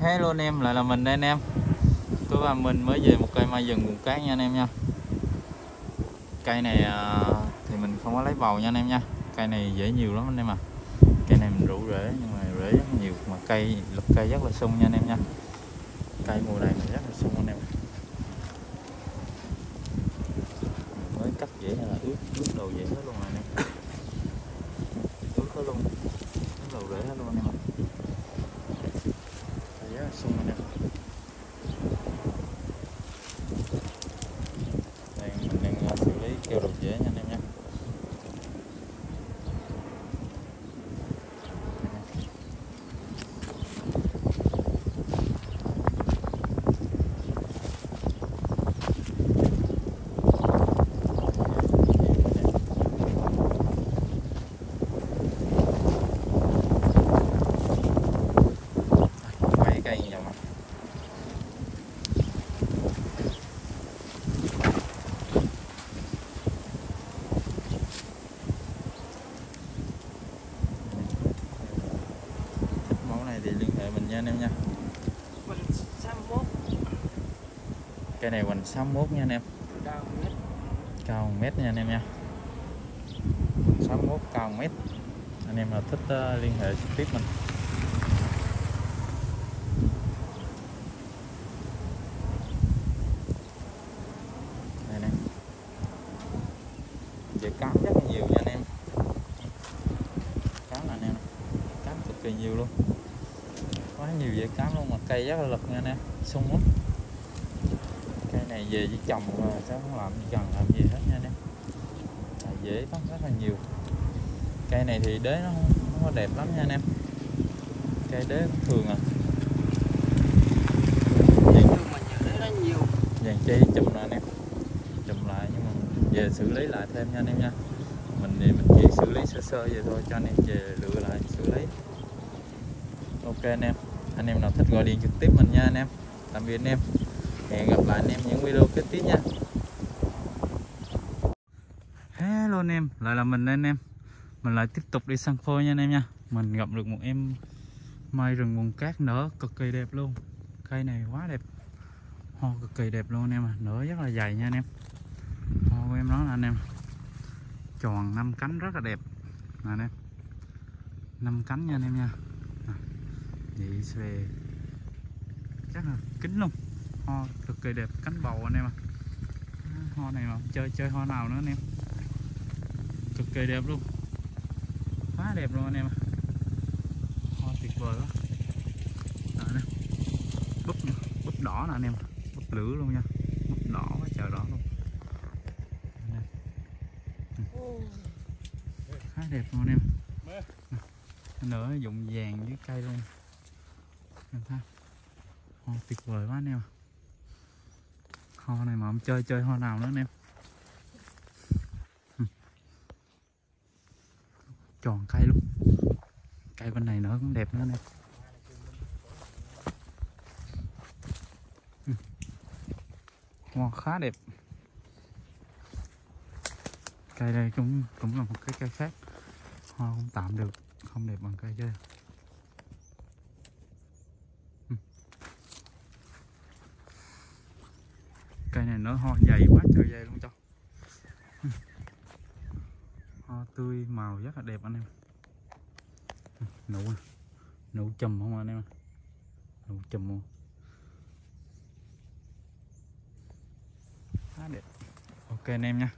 Hello anh em, lại là mình đây anh em. Tôi và mình mới về một cây mai rừng vùng cát nha anh em nha. Cây này à, thì mình không có lấy bầu nha anh em nha. Cây này dễ nhiều lắm anh em à Cây này mình rủ rễ nhưng mà rễ rất nhiều. Mà cây, lực cây rất là sung nha anh em nha. Cây mùa này mình rất là sung anh em. Mình mới cắt dễ là ướt, ướt đầu dễ hết luôn rồi anh em. Ướt hết luôn. Ướt đầu rễ hết luôn anh em à Cây rất là sung anh em đây mình đang uh, xử lý keo đầu dễ nha anh em nha quay cây vòng ạ. thích mẫu này thì liên hệ mình nha anh em nha. 61 cây này hoành 61 nha anh em. Cao mét cao 1 mét nha anh em nha. 61 cao 1 mét. Anh em nào thích uh, liên hệ trực tiếp mình. Đây nè. Về cám rất là nhiều nha anh em. Cám là anh em. Cám cực kỳ nhiều luôn quá nhiều dễ cám luôn mà cây rất là lực nha anh em. Sung lắm. Cây này về với trồng và sẽ không làm gì cần làm gì hết nha anh em. Dễ bắt rất là nhiều. Cây này thì đế nó không, không có đẹp lắm nha anh em. Cây đế cũng thường à. Nhưng mà nhiều. Dàn chi chùm lại anh em chùm lại nhưng mà về xử lý lại thêm nha anh em nha. Mình thì mình chỉ xử lý sơ sơ vậy thôi cho anh em về lựa lại xử lý. Ok anh em anh em nào thích gọi điện trực tiếp mình nha anh em. Tạm biệt anh em. Hẹn gặp lại anh em những video kế tiếp nha. Hello anh em, lại là mình anh em. Mình lại tiếp tục đi săn phôi nha anh em nha. Mình gặp được một em mai rừng vùng cát nở cực kỳ đẹp luôn. Cây này quá đẹp. Hoa cực kỳ đẹp luôn anh em à. Nở rất là dày nha anh em. Hoa của em đó là anh em. Tròn năm cánh rất là đẹp. Nè anh em. Năm cánh nha anh em nha nhị xòe chắc là kính luôn. Ho cực kỳ đẹp, cánh bầu anh em à ho này mà chơi chơi ho nào nữa anh em? Cực kỳ đẹp luôn. Quá đẹp luôn anh em à ho tuyệt vời quá. Đó búp búp đỏ nè anh em búp lửa luôn nha. Búp đỏ quá, trời đỏ luôn. Khá đẹp luôn anh em nữa dụng vàng với cây luôn em sao? Ho tuyệt vời quá anh em ho này mà không chơi chơi ho nào nữa anh em. Tròn cây luôn. Cây bên này nữa cũng đẹp nữa anh em. Hoa khá đẹp. Cây đây cũng cũng là một cái cây khác. Hoa cũng tạm được, không đẹp bằng cây chơi cây này nó ho dày quá, trời dày luôn cho. Ho tươi, màu rất là đẹp anh em. Nụ à. nụ chùm không anh em nụ chùm luôn khá đẹp. Ok anh em nha.